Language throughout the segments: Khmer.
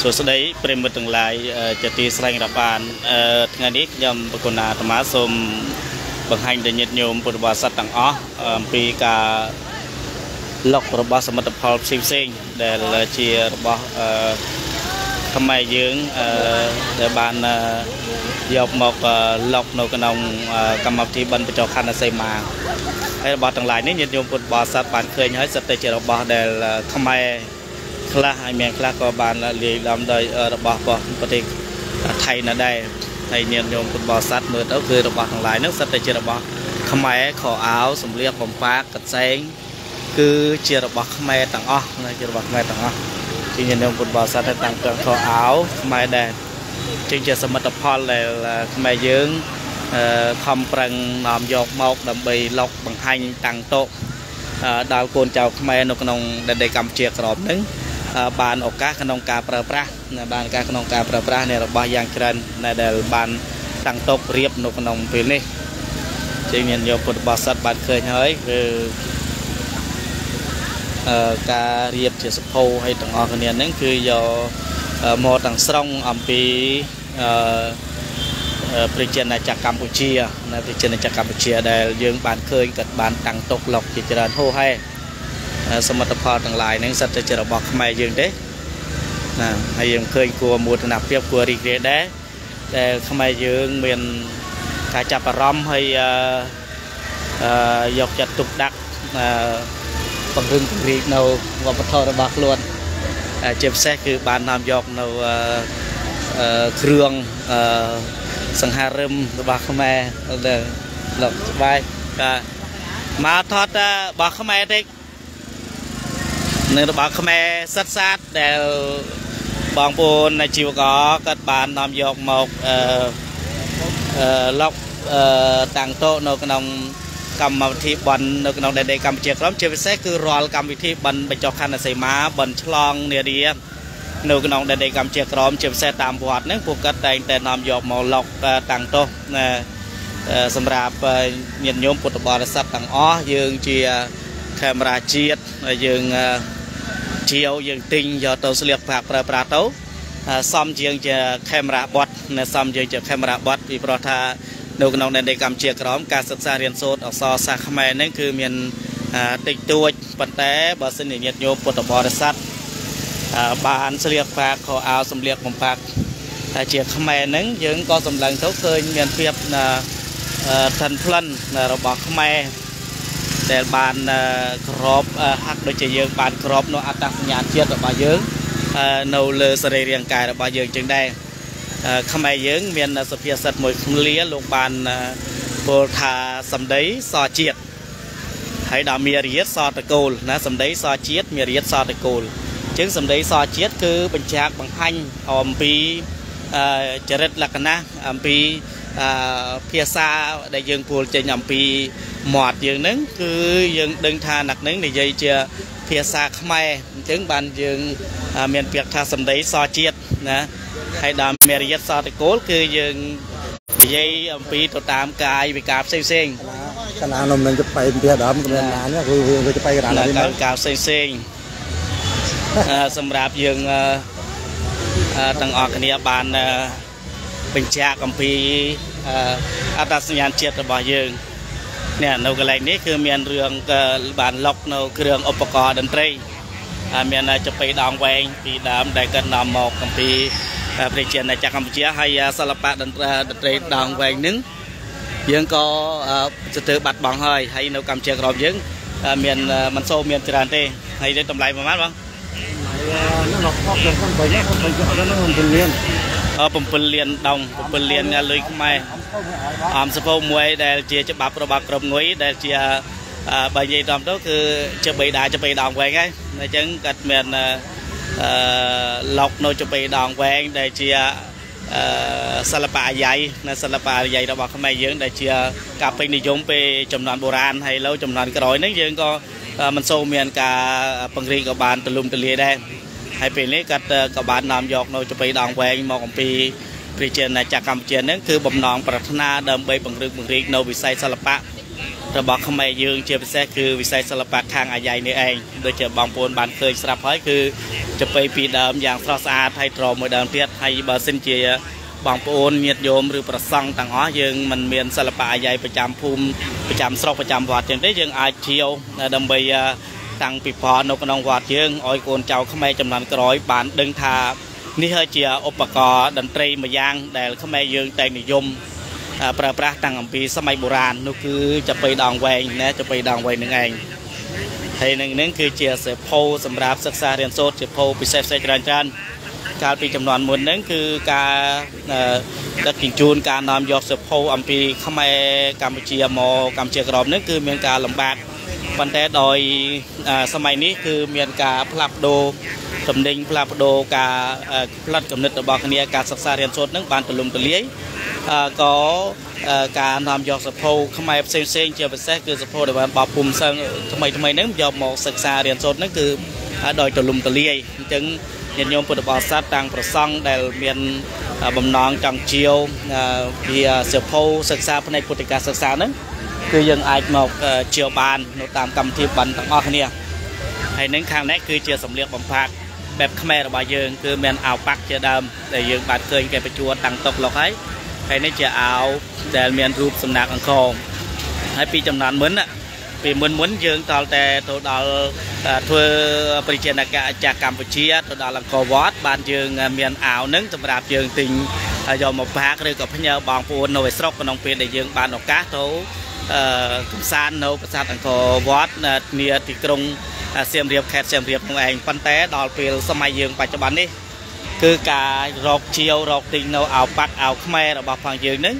សួស្តីប្រិមត្តទាំងឡាយជាទីស្រឡាញ់រាប់អានថ្ងៃនេះខ្ញុំបកុណាអាត្មាសូមបង្ហាញដល់ញាតិញោមពុទ្ធបរិស័ទទាំងអស់អំពីការលុករបស់សមិទ្ធផលផ្សេងផ្សេងដែលជារបស់ខ្មែរយើងដែលបានយកមកលុកនៅក្នុងកម្មវិធីបិណ្ឌបញ្ចុះខណ្ឌសីមាហើយរបស់ទាំងឡាយនេះញាតិញោមពុទ្ធបរិស័ទបានឃើញហើយសិតតែជារបស់ដែលខ្មែរ ខ្លះហើយមានខ្លះក៏បានលាយឡំដោយរបស់ប្រទេសថៃនៅដែរហើយញាតិញោមពុទ្ធបរិស័ទមើលទៅគឺរបស់ទាំងឡាយហ្នឹងសិតតែជារបស់ខ្មែរខោអាវសម្លៀកបំពាក់កសែងគឺជារបស់ខ្មែរទាំងអស់ជារបស់ខ្មែរទាំងអស់ជាញាតិញោមពុទ្ធបរិស័ទតែតាំងពីខោអាវខ្មែរដែរជាងជាសមិទ្ធផលដែលខ្មែរយើងខំប្រឹងនាំយកមកដើម្បីលុកបង្ហាញតាំងតោដល់កូនចៅខ្មែរនៅក្នុងដែនដីកម្ពុជាក្រមហ្នឹង បានឱកាសក្នុងការប្រើប្រាស់បានឱកាសក្នុងការប្រើប្រាស់នៃរបស់យ៉ាងច្រើនដែលបានតាំងតុករៀបនៅក្នុងពេលនេះជាមានយកពុទ្ធបរិស័ទបានឃើញហើយគឺការរៀបជាសភៅឲ្យទាំងអស់គ្នាហ្នឹងគឺយកមកទាំងស្រុងអំពីអឺប្រជាណាចក្រកម្ពុជានៅប្រជាណាចក្រកម្ពុជាដែលយើងបានឃើញគាត់បានតាំងតុកលុកជាច្រើនហូរហែ សមិទ្ធផលទាំងឡាយហ្នឹងសិតតែជារបស់ខ្មែរយើងទេណាហើយយើងឃើញគួរមោទនភាពគួររីករាយដែរដែលខ្មែរយើងមានការចាប់អារម្មណ៍ហើយអឺយកចិត្តទុកដាក់អឺបង្រឹងពង្រីកនៅវប្បធម៌របស់ខ្លួនជាពិសេសគឺបាននាំយកនៅគ្រឿងសង្ហារិមរបស់ខ្មែរដែលលោកស្បែកមកថតរបស់ខ្មែរតិច នៅរបស់ខ្មែរសិតសាតដែលបងប្អូននៃជីវករគាត់បាននាំយកមកអឺអឺឡុកអឺតាំងតោនៅក្នុងកម្មវិធីបន់នៅក្នុងដែនដីកម្ពុជាក្រមជាពិសេសគឺរាល់កម្មវិធីបន់បញ្ចុះខណ្ឌសីមាបន់ឆ្លងនារីនៅក្នុងដែនដីកម្ពុជាក្រមជាពិសេសតាមវត្តហ្នឹងពួកគាត់តែងតែនាំយកមកឡុកតាំងតោណាសម្រាប់ញាតិញោមពុទ្ធបរិស័ទទាំងអស់យើងជាកាមេរ៉ាជាតិយើង ជាវយើងទិញយកទៅស្លៀកប្រាក់ប្រើប្រាស់ទៅសំជាងជាកាមេរ៉ាបតសំជាងជាកាមេរ៉ាបតពីព្រោះថានៅក្នុងដែនដីកម្ពុជាក្រមការសិក្សារៀនសូត្រអក្សរសាស្ត្រខ្មែរហ្នឹងគឺមានតិចតួចប៉ុន្តែបើសិនជាញាតិញោមពុទ្ធបរិស័ទបានស្លៀកប្រាក់ខោអាវសម្លៀកបំពាក់ជាខ្មែរហ្នឹងយើងក៏សម្លឹងទៅឃើញមានភាពឋិនផ្លិនរបស់ខ្មែរ ដែលបានក្របហាក់ដូចជាយើងបានក្របនៅអត្តសញ្ញាណជាតិរបស់យើងនៅលើសរីរាង្គកាយរបស់យើងចឹងដែរខ្មែរយើង មានសុភាសិតមួយឃ្លាលោកបានពោលថាសម្ដីសជាតិហើយដល់មានរាជសតកូលណាសម្ដីសជាតិមានរាជសតកូលជាងសម្ដីសជាតិគឺបញ្ជាក់បង្ហាញអំពីចរិតលក្ខណៈអំពី ភាសាដែលយើងពោលចេញអំពីមាត់យើងហ្នឹងគឺយើងដឹងថាអ្នកហ្នឹងនិយាយជាភាសាខ្មែរអញ្ចឹងបានយើងមានពាក្យថាសម្ដីសជាតិណាហើយដល់មេរិយសតកូលគឺយើងនិយាយអំពីទៅតាមកាយវិការផ្សេងផ្សេងកណានំនឹងទៅបែកពីដើមគឺណានេះគឺវាទៅបែកកណានេះកាយវិការផ្សេងផ្សេងសម្រាប់យើងទាំងអស់គ្នាបាន បញ្ជាក់អំពីអត្តសញ្ញាណជាតិរបស់យើងនេះនៅកន្លែងនេះគឺមានរឿងបានលុកនៅគ្រឿងឧបករណ៍តន្ត្រីមានចពីដងវែងពីដើមដែលកើតនាំមកអំពីប្រជាណាចក្រកម្ពុជាហើយសិល្បៈតន្ត្រីដងវែងនឹងយើងក៏ស្ទើរបាត់បង់ហើយហើយនៅកម្ពុជាក្រមយើងមានមិនសូវមានច្រើនទេហើយតម្លៃប្រហែលបងនោះមកខកទៅខ្ញុំបីខ្ញុំបីយកដល់នោះ9លាន 7លានដង7លានលុយខ្មែរអំសភៅមួយដែលជាច្បាប់របស់ក្រុមងុយដែលជាបើនិយាយតាមទៅគឺជាបីដាជាបីដងវែងហើយអញ្ចឹងគាត់មានអឺឡុកនៅជាបីដងវែងដែលជាអឺសិល្បៈអាយ៉ៃនៅសិល្បៈអាយ៉ៃរបស់ខ្មែរយើង ដែលជាការពេញនិយមពេលចំនួនបុរាណហើយឡូវចំនួនក្រោយនេះយើងក៏មិនសូវមានការពង្រីកក៏បានទូលំទូលាយដែរ ហើយពេលនេះគាត់ក៏បាននាំយកនៅចំបីដងវែងមកអំពីប្រជាណាចក្រកម្ពុជានឹងគឺបំណងប្រាថ្នាដើម្បីពង្រឹងពង្រីកនៅវិស័យសិល្បៈរបស់ខ្មែរយើងជាពិសេសគឺវិស័យសិល្បៈខាងអាយ៉ៃនេះឯងដូចជាបងប្អូនបានឃើញស្រាប់ហើយគឺចំបៃពីដើមយ៉ាងស្រស់ស្អាតហើយត្រមួយដើមទៀតហើយបើសិនជាបងប្អូនញាតិញោមឬប្រសង់ទាំងអស់យើងមិនមានសិល្បៈអាយ៉ៃប្រចាំភូមិប្រចាំស្រុកប្រចាំវត្តចឹងទេយើងអាចជាវដើម្បី តាំងពីប្រនៅក្នុងវត្តយើងឲ្យកូនចៅខ្មែរចំនួនក្រោយបានដឹងថានេះហើយជាឧបករណ៍តន្ត្រីមួយយ៉ាង ដែលខ្មែរយើងតែងនិយមប្រើប្រាស់តាំងអំពីសម័យបុរាណនោះគឺចាប៉ីដងវែងណាចាប៉ីដងវែងនឹងឯងហើយនឹងនឹងគឺជាសិភៅសម្រាប់សិក្សារៀនសូត្រសិភៅពិសេសផ្សេងច្រើនច្រើនកាលពីចំនួនមុនហ្នឹងគឺការដឹកជញ្ជូនការនាំយកសិភៅអំពីខ្មែរកម្ពុជាមកកម្ពុជាក្រមហ្នឹងគឺមានការលំបាក ប៉ុន្តែដោយសម័យនេះគឺមានការផ្លាស់ប្ដូរតំណែងផ្លាស់ប្ដូរការផ្លាត់កំណត់របស់គ្នាការសិក្សារៀនសូត្រនឹងបានទូលំទូលាយក៏ការនាំយកសភៅខ្មែរផ្សេងផ្សេងជាពិសេសគឺសភៅដែលបានបោះពុំសឹងថ្មីថ្មីហ្នឹងយកមកសិក្សារៀនសូត្រហ្នឹងគឺដោយទូលំទូលាយអញ្ចឹងញាតិញោមពុទ្ធបរិស័ទតាំងប្រសង់ដែលមានបំណងចង់ជាវវាសភៅសិក្សាផ្នែកពុទ្ធិកាសិក្សាហ្នឹង គឺយើងអាចមកជាវបាននៅតាមកម្មវិធីបានទាំងអស់គ្នាហើយនឹងខាងនេះគឺជាសម្លៀកបំពាក់បែបខ្មែររបស់យើង គឺមានអាវប៉ាក់ជាដើមដែលយើងបានឃើញគេបញ្ជួតាំងតុកលោកហើយហើយនេះជាអាវដែលមានរូបសំណាកអង្គរហើយពីចំនួនមុនពីមុនមុនយើងតល់តែទៅដល់ធ្វើប្រជាណកចាស់កម្ពុជាទៅដល់អង្គរវត្តបានយើងមានអាវនឹងសម្រាប់យើងទិញយកមកផាកឬក៏ផ្ញើបងប្អូននៅឯស្រុកក្នុងពេលដែលយើងបានឱកាសទៅអឺ កំសាន្តនៅប្រាសាទអង្គរវត្តនាទីក្រុងសៀមរាបខេត្តសៀមរាបនោះឯងប៉ុន្តែដល់ពេលសម័យយើងបច្ចុប្បន្ននេះគឺការរកជាវរកទិញនៅអាវប៉ាក់អាវខ្មែររបស់ផងយើងនឹង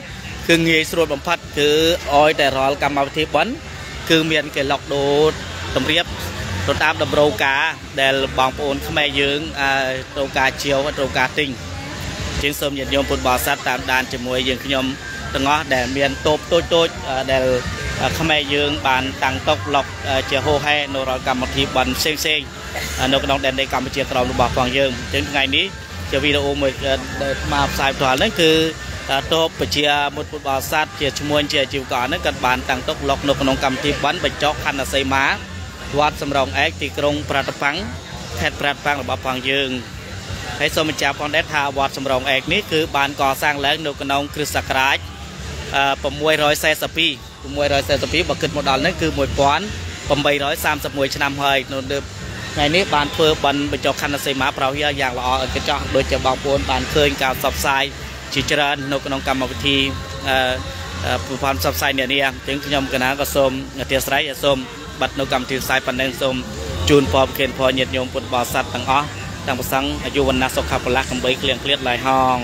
គឺងាយស្រួលបំផាត់គឺអោយតែរាល់កម្មវិធីបន់គឺមានគេឡុកដូតតម្រៀបទៅតាមតម្រូវការដែលបងប្អូនខ្មែរយើងត្រូវការជាវត្រូវការទិញជាងសូមញាតិញោមពុទ្ធបរិស័ទតាមដានជាមួយយើងខ្ញុំ ទាំងអស់ដែលមានតូបតូចតូចដែលខ្មែរយើងបានតាំងតុកឡុកជាហូហែនៅរាល់កម្មវិធីបន់ផ្សេងផ្សេងនៅក្នុងដែនដីកម្ពុជាក្រោមរបស់ផងយើងអញ្ចឹងថ្ងៃនេះជាវីដេអូមួយដែលស្មាផ្សាយផ្ទាល់ហ្នឹងគឺតបប្រជាមុតពុទ្ធបរិស័ទជាឈ្មោះជាជីវករហ្នឹងក៏បានតាំងតុកឡុកនៅក្នុងកម្មវិធីបន់បញ្ចុកខណ្ឌសីមាវត្តសំរងឯកទីក្រុងប្រតប៉ាំងខេត្តប្រតប៉ាំងរបស់ផងយើងហើយសូមបញ្ជាក់ផងដែរថាវត្តសំរងឯកនេះគឺបានកសាងឡើងនៅក្នុងគ្រិស្តសករាជ 642 642បើគិតមកដល់នេះគឺ1831ឆ្នាំហើយនៅថ្ងៃនេះបានធ្វើបិណ្ឌបញ្ចុះខណ្ឌសីមាប្រោះយ៉ាងល្អឥតកញ្ចក់ដូចជាបងប្អូនបានឃើញការផ្សព្វផ្សាយជាច្រើននៅក្នុងកម្មវិធីអឺប្រព័ន្ធផ្សព្វផ្សាយនានាអញ្ចឹងខ្ញុំកណាក៏សូមអធិស្ឋានសូមបាត់នៅកម្មវិធីផ្សាយប៉ុណ្ណឹងសូមជូនពរប្រគិនពរញាតិញោមពុទ្ធបរិស័ទទាំងអស់ទាំងប្រសង់អាយុវណ្ណៈសុខៈពលៈកំបីក្លៀងក្លៀតឡាយហង